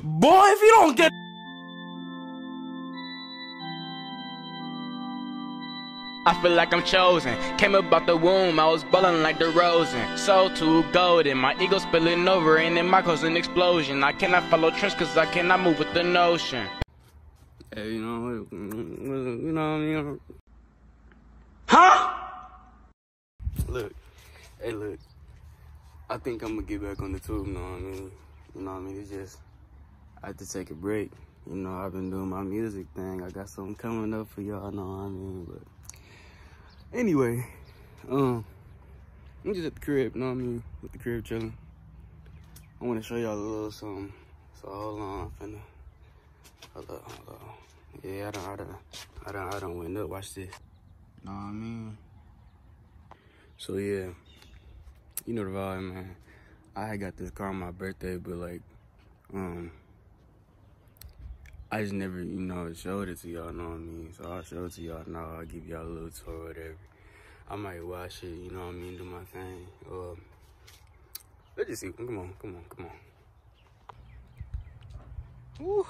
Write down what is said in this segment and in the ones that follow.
Boy, if you don't get I feel like I'm chosen. Came about the womb, I was ballin' like the Rosen. So too golden, my ego spilling over, and then my causing explosion. I cannot follow trends cause I cannot move with the notion. Hey, you know, you know what I mean? Huh? Look, hey, look. I think I'm gonna get back on the tube, you know what I mean? You know what I mean? It's just, I have to take a break. You know, I've been doing my music thing. I got something coming up for y'all, know what I mean? But anyway, um, I'm just at the crib, you know what I mean? With the crib chilling. I want to show y'all a little something. So hold on, I'm finna. Hold up. Yeah, I don't, I don't, I don't, I don't win up. Watch this. Know what I mean? So yeah, you know the vibe, man. I had got this car on my birthday, but like, um, I just never, you know, showed it to y'all, know what I mean? So I'll show it to y'all now. I'll give y'all a little tour or whatever. I might watch it, you know what I mean, do my thing. Um, let's just see. Come on, come on, come on. Woo.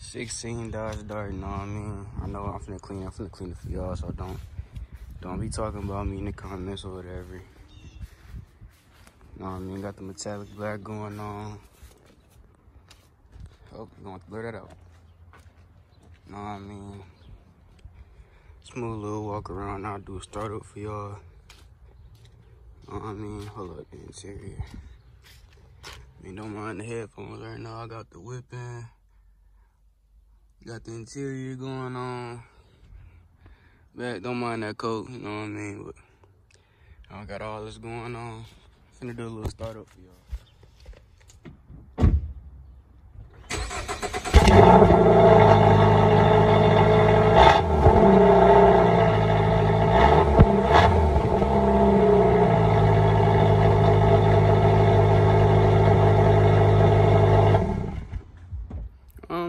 16 Dodge Dart, you know what I mean? I know I'm finna clean, I'm finna clean it for y'all, so don't don't be talking about me in the comments or whatever. You know what I mean? Got the metallic black going on. You going to blur that out. Know what I mean? Smooth little walk around. I'll do a startup for y'all. Know what I mean? Hold up, the interior. I mean, don't mind the headphones right now. I got the whipping. Got the interior going on. Back, don't mind that coat, you know what I mean? But I got all this going on. Finna do a little startup for y'all. I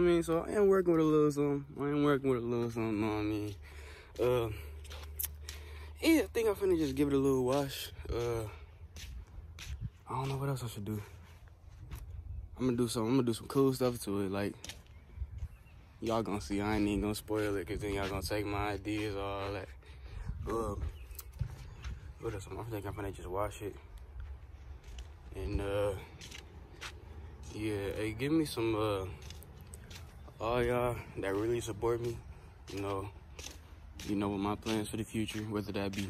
mean, so I am working with a little something. I am working with a little something, know what I mean? Uh, yeah, I think I'm finna just give it a little wash. Uh, I don't know what else I should do. I'm gonna do some, I'm gonna do some cool stuff to it. Like, y'all gonna see, I ain't even gonna spoil it, cause then y'all gonna take my ideas, all that. Um, what else? I think I'm finna just wash it. And, uh, yeah, hey, give me some, uh, all y'all that really support me, you know, you know what my plans for the future, whether that be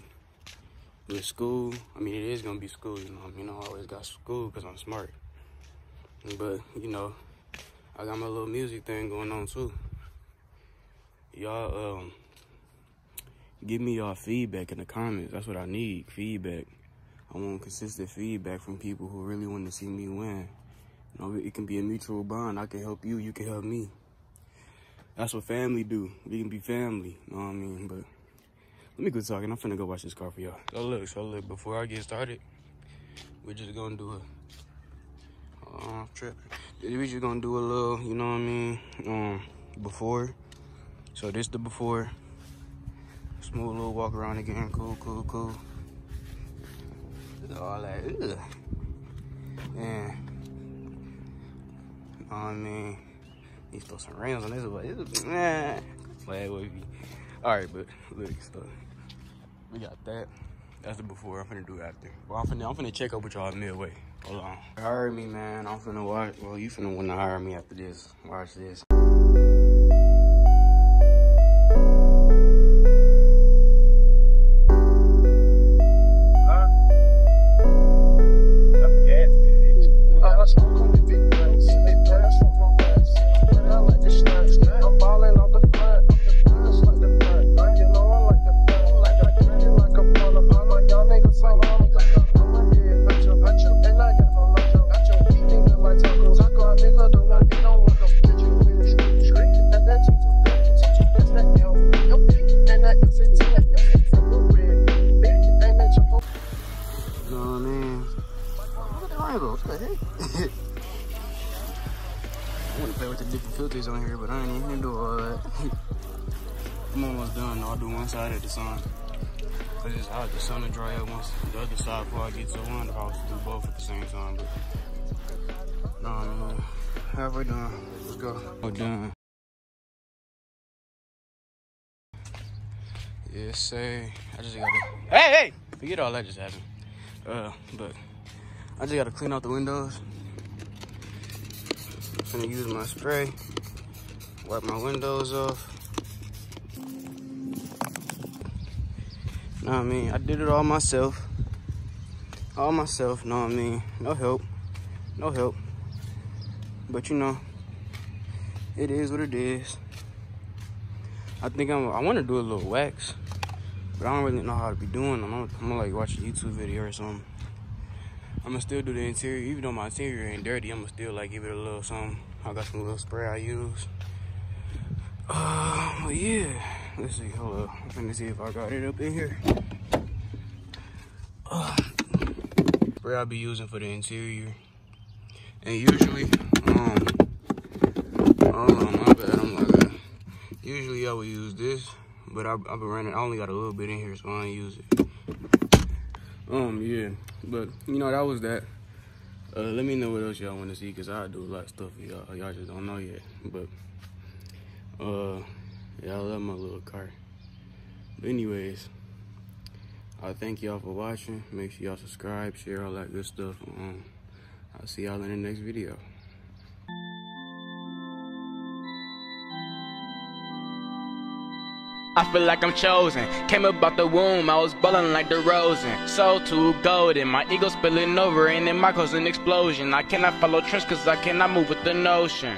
with school. I mean, it is gonna be school, you know. I mean, I always got school because I'm smart. But you know, I got my little music thing going on too. Y'all, um, give me y'all feedback in the comments. That's what I need, feedback. I want consistent feedback from people who really want to see me win. You know, it can be a mutual bond. I can help you, you can help me. That's what family do. We can be family, you know what I mean? But let me quit talking. I'm finna go watch this car for y'all. So look, so look, before I get started, we're just gonna do a uh, trip. We just gonna do a little, you know what I mean? Um, before. So this the before. Smooth little walk around again. Cool, cool, cool. All that. Ugh. You what I mean? To throw some rims on this, but it's nah. Flag wavy. All right, but look, so we got that. That's the before. I'm finna do after. Well, I'm finna, I'm finna check up with y'all midway. Hold on. Hire me, man. I'm finna watch. Well, you finna wanna hire me after this. Watch this. Rainbow. What? I want to play with the different filters on here, but I ain't even gonna do all that. I'm almost done. I'll do one side at the sun. Cause it's hot. The sun will dry up once the other side before I get to one. If I was to do both at the same time, but no, no, no. halfway done. Let's go. Oh, done. Yes, say. I just gotta. Hey, hey! Forget all that just happened. Uh, but I just gotta clean out the windows. I'm gonna use my spray, wipe my windows off. Know what I mean? I did it all myself. All myself, know what I mean? No help. No help. But you know, it is what it is. I think I'm, I want to do a little wax, but I don't really know how to be doing them. I'm, I'm gonna like watch a YouTube video or something. I'm gonna still do the interior, even though my interior ain't dirty. I'm gonna still like give it a little something. I got some little spray I use. Uh, but yeah, let's see. Hold up. I'm gonna see if I got it up in here. Uh, spray I'll be using for the interior, and usually, um, hold on, my bad. I'm like, usually I would use this, but I've been running. I only got a little bit in here, so I don't use it. Um, yeah, but you know that was that. Uh, let me know what else y'all want to see, cause I do a lot of stuff y'all. Y'all just don't know yet, but uh, yeah, I love my little car. But anyways, I thank y'all for watching. Make sure y'all subscribe, share all that good stuff. Um, I'll see y'all in the next video. I feel like I'm chosen. Came about the womb, I was ballin' like the Rosen. So too golden, my ego spilling over, and then my causing explosion. I cannot follow trends cause I cannot move with the notion.